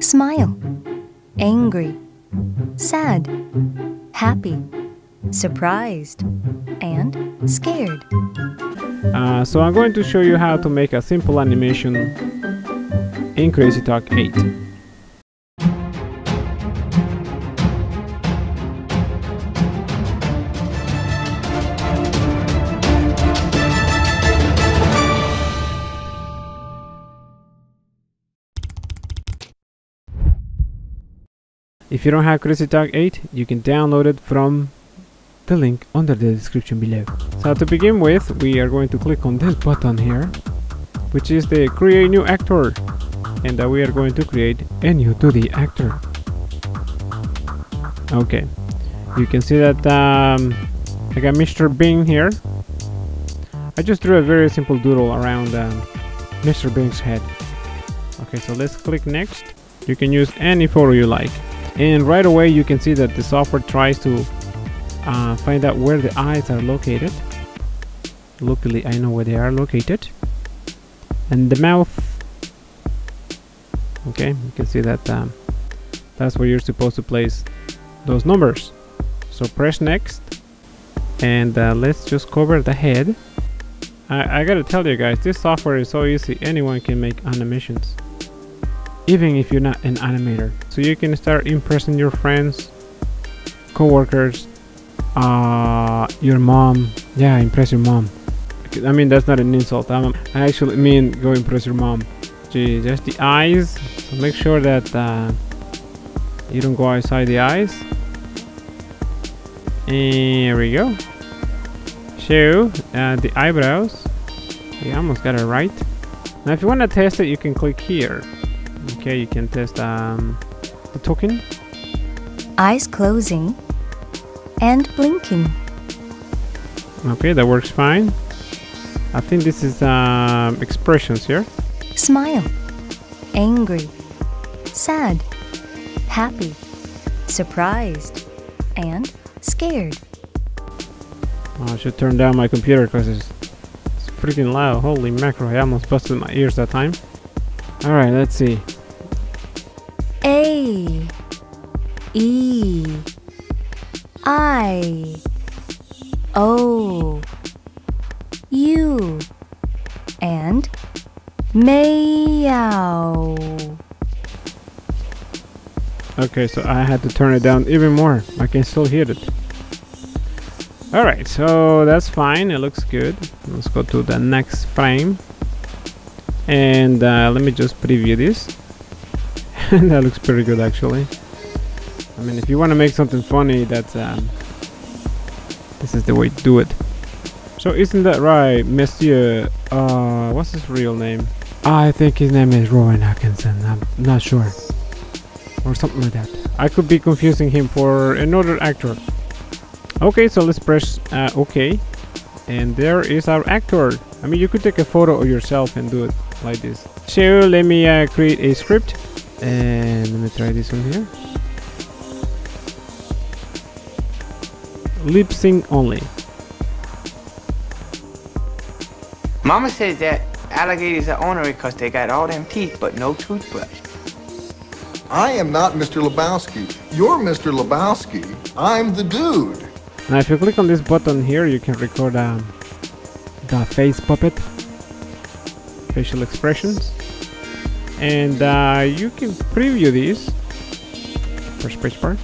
Smile. Angry. Sad. Happy. Surprised. And scared. Uh, so I'm going to show you how to make a simple animation in CrazyTalk 8. If you don't have CrazyTalk 8, you can download it from the link under the description below. So to begin with, we are going to click on this button here, which is the create new actor. And uh, we are going to create a new 2D actor. Okay, you can see that um, I got Mr. Bean here. I just drew a very simple doodle around um, Mr. Bean's head. Okay, so let's click next. You can use any photo you like. And right away you can see that the software tries to uh, find out where the eyes are located. Luckily I know where they are located. And the mouth. Okay you can see that um, that's where you're supposed to place those numbers. So press next. And uh, let's just cover the head. I, I gotta tell you guys this software is so easy. Anyone can make animations even if you're not an animator so you can start impressing your friends co-workers uh, your mom. Yeah, impress your mom. I mean, that's not an insult. I'm, I actually mean go impress your mom. Gee, just the eyes. So make sure that uh, you don't go outside the eyes. Here we go. Show uh, the eyebrows. We almost got it right. Now, if you want to test it, you can click here. Okay, you can test um, the token. Eyes closing and blinking. Okay, that works fine. I think this is um, expressions here. Smile. Angry. Sad. Happy. Surprised. And scared. Oh, I should turn down my computer because it's, it's freaking loud. Holy macro, I almost busted my ears that time. Alright, let's see. A. E. I O U and meow. Okay, so I had to turn it down even more. I can still hear it. Alright, so that's fine. It looks good. Let's go to the next frame. And uh, let me just preview this. That looks pretty good actually. I mean, if you want to make something funny, that's um, this is the way to do it. So isn't that right, Monsieur? Uh, what's his real name? I think his name is Rowan Atkinson. I'm not sure, or something like that. I could be confusing him for another actor. Okay, so let's press uh, OK, and there is our actor. I mean, you could take a photo of yourself and do it like this. So let me uh, create a script, and let me try this one here. lip sync only. Mama says that alligators are ornery because they got all them teeth but no toothbrush. I am not Mr. Lebowski. You're Mr. Lebowski. I'm the dude. Now if you click on this button here, you can record um, the face puppet, facial expressions, and uh, you can preview these. Press spacebar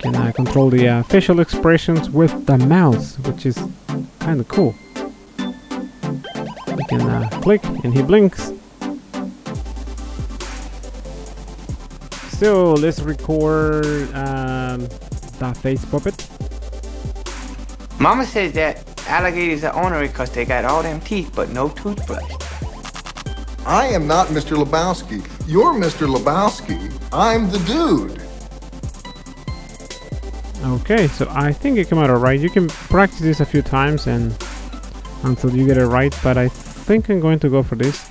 can uh, control the uh, facial expressions with the mouse, which is kind of cool. You can uh, click and he blinks. So let's record um, the face puppet. Mama says that alligators are ornery because they got all them teeth but no toothbrush. I am not Mr. Lebowski. You're Mr. Lebowski. I'm the dude. Okay, so I think it came out alright. You can practice this a few times and until you get it right, but I think I'm going to go for this.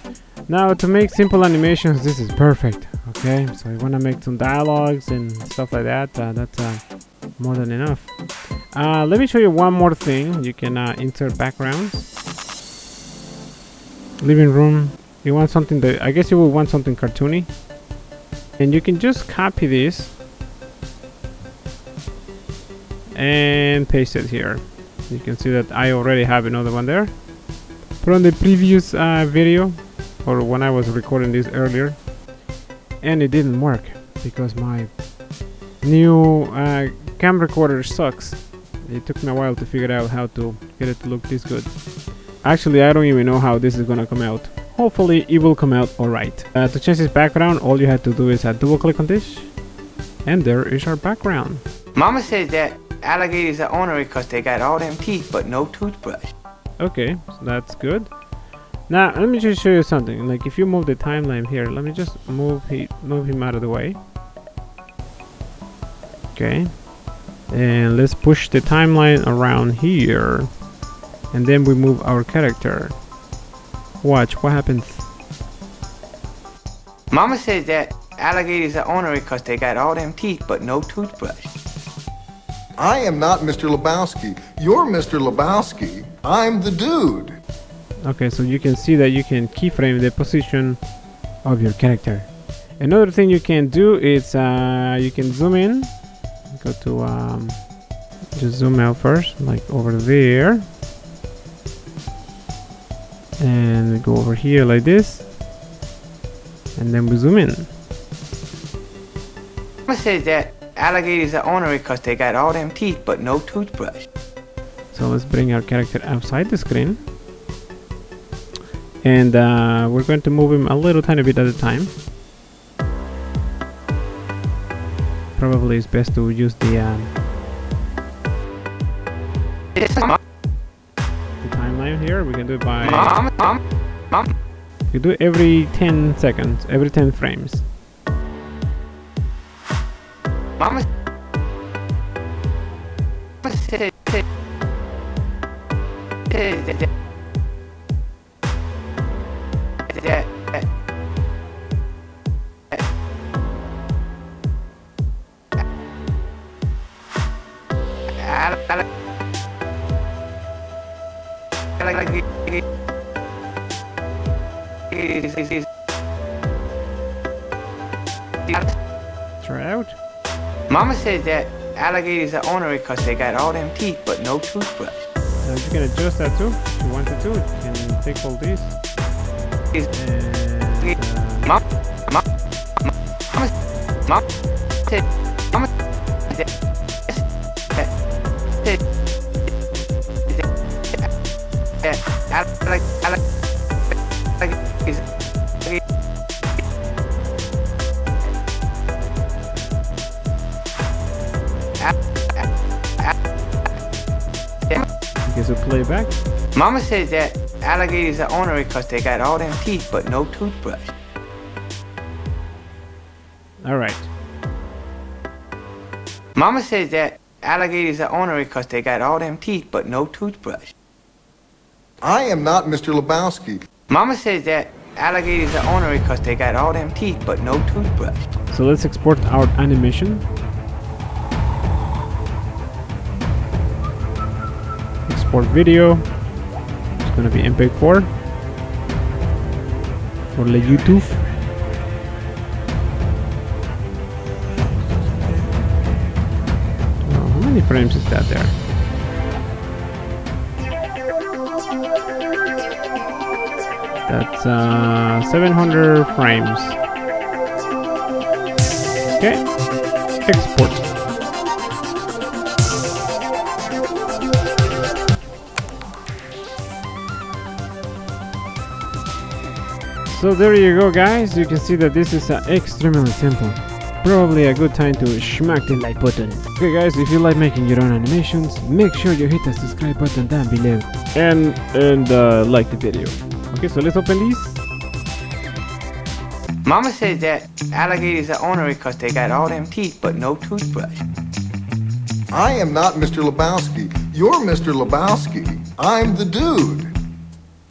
Now, to make simple animations, this is perfect. Okay, so you want to make some dialogues and stuff like that. Uh, that's uh, more than enough. Uh, let me show you one more thing. You can uh, insert backgrounds. Living room. you want something that I guess you will want something cartoony and you can just copy this and paste it here you can see that I already have another one there from the previous uh, video or when I was recording this earlier and it didn't work because my new uh, camcorder sucks it took me a while to figure out how to get it to look this good. Actually I don't even know how this is gonna come out. Hopefully it will come out alright. Uh, to change this background all you have to do is uh, double click on this and there is our background. Mama says that alligators are ornery because they got all them teeth but no toothbrush. okay so that's good. Now let me just show you something. Like if you move the timeline here let me just move he move him out of the way. Okay and let's push the timeline around here and then we move our character watch what happens Mama says that alligators are ornery because they got all them teeth but no toothbrush. I am not Mr. Lebowski. You're Mr. Lebowski. I'm the dude. okay so you can see that you can keyframe the position of your character another thing you can do is uh, you can zoom in go to um, just zoom out first like over there. And we go over here like this. And then we zoom in. Mama says that alligators are ornery because they got all them teeth but no toothbrush. so let's bring our character outside the screen. And uh, we're going to move him a little tiny bit at a time probably it's best to use the, um, the timeline here. We can do it by you do it every 10 seconds every 10 frames. Mama try out Mama says that alligators are ornery because they got all them teeth but no toothbrush. now you can adjust that too if you want to do it, you can take all these and uh, Mom, mom, mom, mom said, mama said, that, said, that, I like, I like, like, is, okay so play back Mama says that alligators are ornery because they got all them teeth but no toothbrush. all right Mama says that alligators are ornery because they got all them teeth but no toothbrush. I am not Mr. Lebowski. Mama says that alligators are ornery because they got all them teeth but no toothbrush. so let's export our animation export video it's gonna be MPEG 4 for the YouTube Oh, how many frames is that there? That's uh, 700 frames. Okay, export. So there you go guys, you can see that this is uh, extremely simple. Probably a good time to smack the like button. Okay guys, if you like making your own animations, make sure you hit the subscribe button down below. And, and uh, like the video. Okay, so let's open these. Mama says that alligators are ornery because they got all them teeth but no toothbrush. I am not Mr. Lebowski. You're Mr. Lebowski. I'm the dude.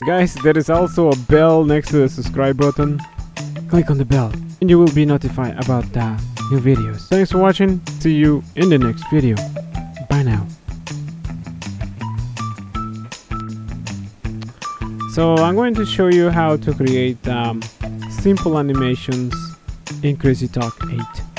Guys, there is also a bell next to the subscribe button. Click on the bell and you will be notified about the new videos. Thanks for watching. See you in the next video. So I'm going to show you how to create um, simple animations in CrazyTalk 8.